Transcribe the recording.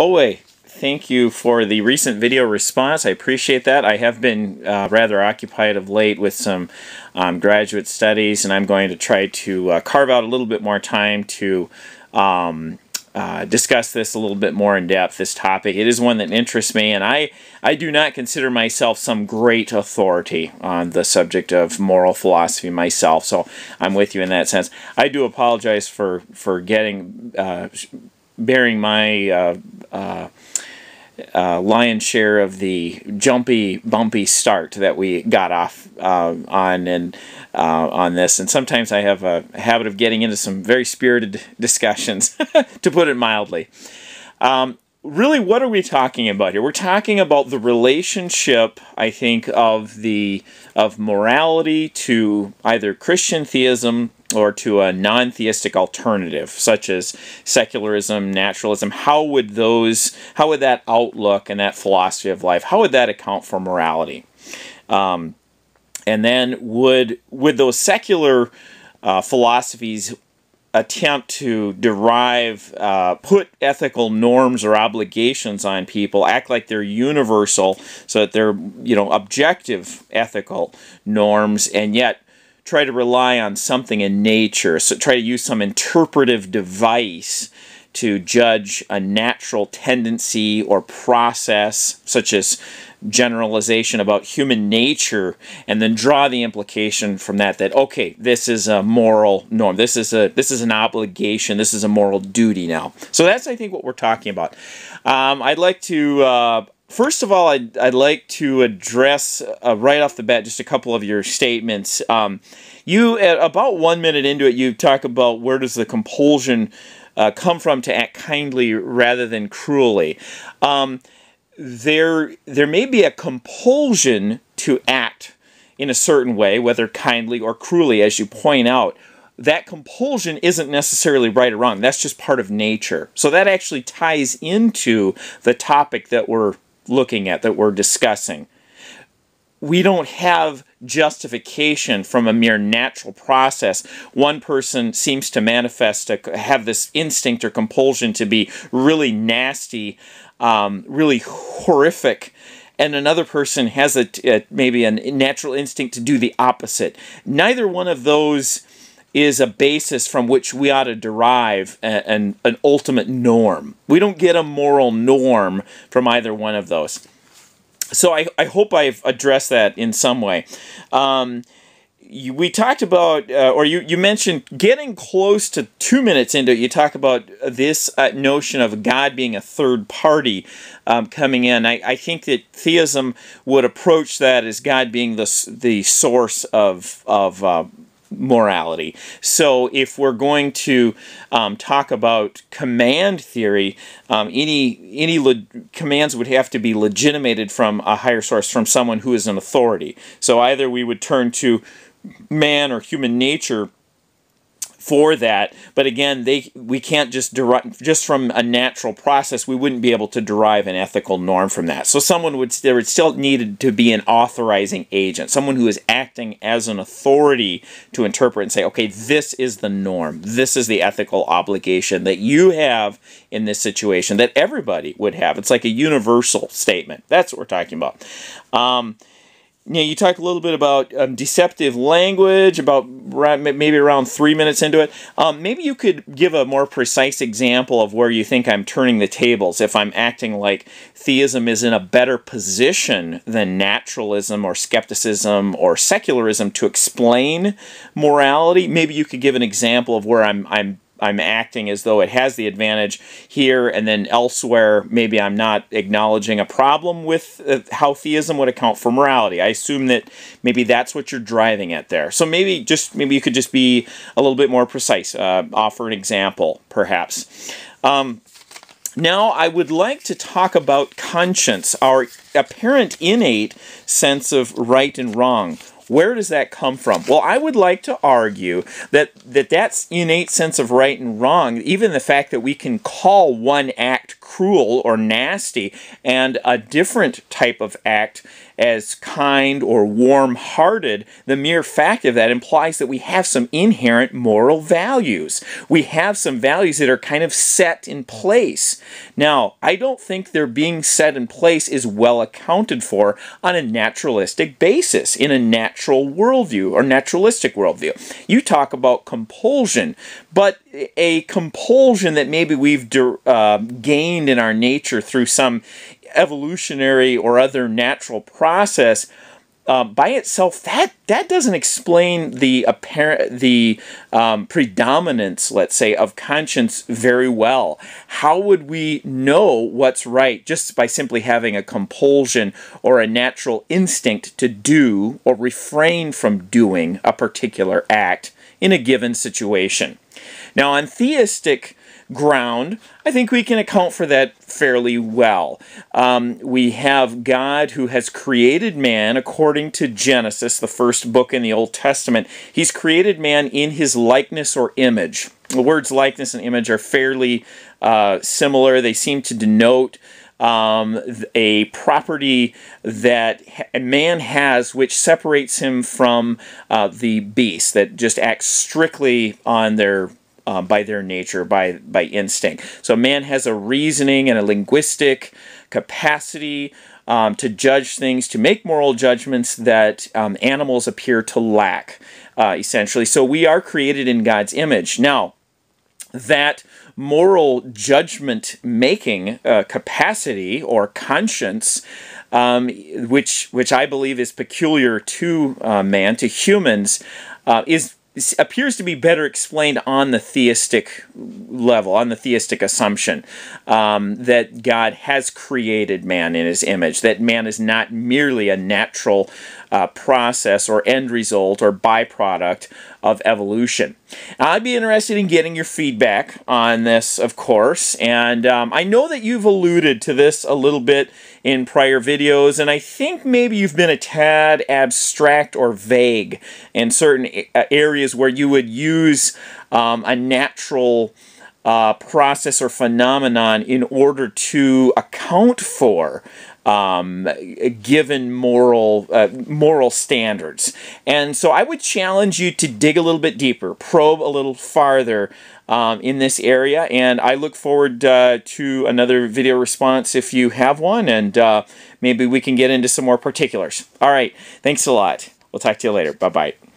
Owe, thank you for the recent video response. I appreciate that. I have been uh, rather occupied of late with some um, graduate studies, and I'm going to try to uh, carve out a little bit more time to um, uh, discuss this a little bit more in depth, this topic. It is one that interests me, and I, I do not consider myself some great authority on the subject of moral philosophy myself, so I'm with you in that sense. I do apologize for, for getting, uh, bearing my uh, uh, uh, lion's share of the jumpy, bumpy start that we got off uh, on and uh, on this. And sometimes I have a habit of getting into some very spirited discussions, to put it mildly. Um, really, what are we talking about here? We're talking about the relationship, I think, of the of morality to either Christian theism or to a non-theistic alternative such as secularism naturalism how would those how would that outlook and that philosophy of life how would that account for morality? Um, and then would would those secular uh, philosophies attempt to derive uh, put ethical norms or obligations on people act like they're universal so that they're you know objective ethical norms and yet try to rely on something in nature, so try to use some interpretive device to judge a natural tendency or process, such as generalization about human nature, and then draw the implication from that that okay, this is a moral norm, this is a this is an obligation, this is a moral duty now. So that's I think what we're talking about. Um, I'd like to. Uh, First of all, I'd, I'd like to address uh, right off the bat just a couple of your statements. Um, you, at about one minute into it, you talk about where does the compulsion uh, come from to act kindly rather than cruelly. Um, there, there may be a compulsion to act in a certain way, whether kindly or cruelly, as you point out. That compulsion isn't necessarily right or wrong. That's just part of nature. So that actually ties into the topic that we're looking at, that we're discussing. We don't have justification from a mere natural process. One person seems to manifest, to have this instinct or compulsion to be really nasty, um, really horrific, and another person has a, a, maybe a natural instinct to do the opposite. Neither one of those is a basis from which we ought to derive an, an ultimate norm. We don't get a moral norm from either one of those. So I, I hope I've addressed that in some way. Um, you, we talked about, uh, or you, you mentioned getting close to two minutes into it, you talk about this uh, notion of God being a third party um, coming in. I, I think that theism would approach that as God being the, the source of, of uh, morality. So if we're going to um, talk about command theory, um, any any commands would have to be legitimated from a higher source, from someone who is an authority. So either we would turn to man or human nature for that. But again, they we can't just derive just from a natural process. We wouldn't be able to derive an ethical norm from that. So someone would there would still needed to be an authorizing agent, someone who is acting as an authority to interpret and say, okay, this is the norm. This is the ethical obligation that you have in this situation that everybody would have. It's like a universal statement. That's what we're talking about. Um, you you talked a little bit about um, deceptive language, about maybe around three minutes into it. Um, maybe you could give a more precise example of where you think I'm turning the tables. If I'm acting like theism is in a better position than naturalism or skepticism or secularism to explain morality, maybe you could give an example of where I'm I'm I'm acting as though it has the advantage here, and then elsewhere, maybe I'm not acknowledging a problem with uh, how theism would account for morality. I assume that maybe that's what you're driving at there. So maybe just maybe you could just be a little bit more precise. Uh, offer an example, perhaps. Um, now, I would like to talk about conscience, our apparent innate sense of right and wrong. Where does that come from? Well, I would like to argue that, that that's innate sense of right and wrong, even the fact that we can call one act cruel or nasty, and a different type of act as kind or warm hearted, the mere fact of that implies that we have some inherent moral values. We have some values that are kind of set in place. Now, I don't think their being set in place is well accounted for on a naturalistic basis, in a natural worldview or naturalistic worldview. You talk about compulsion, but a compulsion that maybe we've uh, gained in our nature through some evolutionary or other natural process um, by itself, that that doesn't explain the apparent the um, predominance, let's say, of conscience very well. How would we know what's right just by simply having a compulsion or a natural instinct to do or refrain from doing a particular act in a given situation? Now, on theistic ground, I think we can account for that fairly well. Um, we have God who has created man according to Genesis, the first book in the Old Testament. He's created man in his likeness or image. The words likeness and image are fairly uh, similar, they seem to denote. Um, a property that a man has which separates him from uh, the beast that just acts strictly on their um, by their nature, by, by instinct. So man has a reasoning and a linguistic capacity um, to judge things, to make moral judgments that um, animals appear to lack, uh, essentially. So we are created in God's image. Now, that moral judgment making uh, capacity or conscience, um, which which I believe is peculiar to uh, man, to humans, uh, is appears to be better explained on the theistic level, on the theistic assumption um, that God has created man in his image, that man is not merely a natural uh, process or end result or byproduct of evolution. I'd be interested in getting your feedback on this, of course, and um, I know that you've alluded to this a little bit in prior videos, and I think maybe you've been a tad abstract or vague in certain uh, areas where you would use um, a natural uh, process or phenomenon in order to account for um, given moral uh, moral standards. And so I would challenge you to dig a little bit deeper, probe a little farther um, in this area. And I look forward uh, to another video response if you have one, and uh, maybe we can get into some more particulars. All right, thanks a lot. We'll talk to you later. Bye bye.